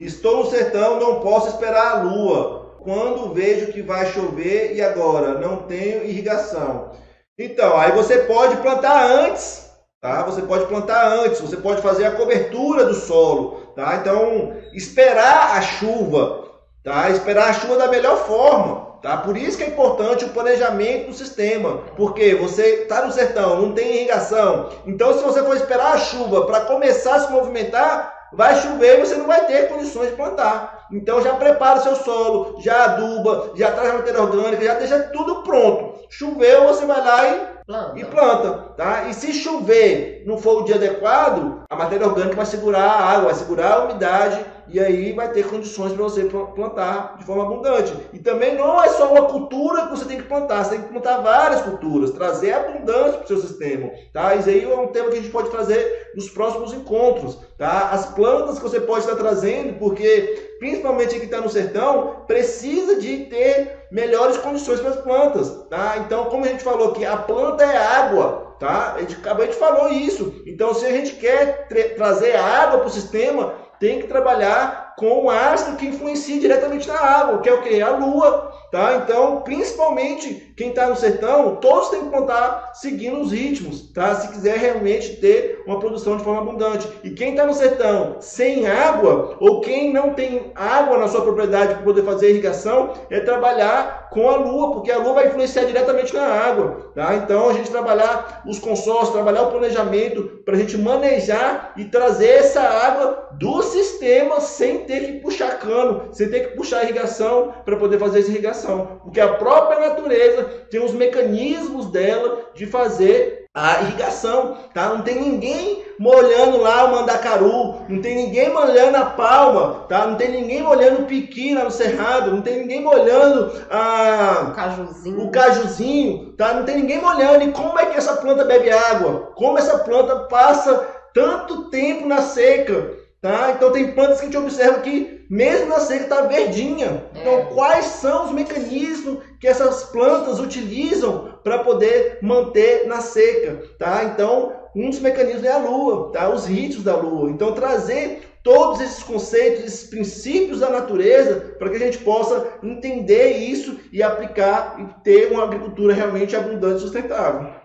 Estou no sertão, não posso esperar a lua. Quando vejo que vai chover e agora não tenho irrigação. Então, aí você pode plantar antes, tá? Você pode plantar antes, você pode fazer a cobertura do solo, tá? Então, esperar a chuva, tá? Esperar a chuva da melhor forma, tá? Por isso que é importante o planejamento do sistema, porque você está no sertão, não tem irrigação. Então, se você for esperar a chuva para começar a se movimentar, vai chover e você não vai ter condições de plantar. Então já prepara o seu solo, já aduba, já traz a matéria orgânica, já deixa tudo pronto. Choveu, você vai lá e planta. e planta, tá? E se chover não for o dia adequado, a matéria orgânica vai segurar a água, vai segurar a umidade e aí vai ter condições para você plantar de forma abundante. E também não é só uma cultura que você tem que plantar, você tem que plantar várias culturas, trazer abundância para o seu sistema. Tá? Isso aí é um tema que a gente pode trazer nos próximos encontros. Tá? As plantas que você pode estar trazendo, porque principalmente quem está no sertão, precisa de ter melhores condições para as plantas. Tá? Então, como a gente falou que a planta é água, tá? A gente acabou de falou isso. Então, se a gente quer trazer água para o sistema, tem que trabalhar com o astro que influencia diretamente na água, que é o que? A lua. Tá? Então, principalmente quem está no sertão, todos têm que plantar seguindo os ritmos, tá? se quiser realmente ter uma produção de forma abundante. E quem está no sertão sem água, ou quem não tem água na sua propriedade para poder fazer irrigação, é trabalhar com a lua, porque a lua vai influenciar diretamente na água. Tá? Então, a gente trabalhar os consórcios, trabalhar o planejamento para a gente manejar e trazer essa água do sistema sem ter que puxar cano, sem ter que puxar irrigação para poder fazer essa irrigação porque a própria natureza tem os mecanismos dela de fazer a irrigação, tá? Não tem ninguém molhando lá o mandacaru, não tem ninguém molhando a palma, tá? Não tem ninguém molhando o piqui lá no cerrado, não tem ninguém molhando a... o cajuzinho. o cajuzinho, tá? Não tem ninguém molhando. E como é que essa planta bebe água? Como essa planta passa tanto tempo na seca? Tá? Então tem plantas que a gente observa que mesmo na seca está verdinha. É. Então quais são os mecanismos que essas plantas utilizam para poder manter na seca? Tá? Então um dos mecanismos é a lua, tá? os ritmos da lua. Então trazer todos esses conceitos, esses princípios da natureza para que a gente possa entender isso e aplicar e ter uma agricultura realmente abundante e sustentável.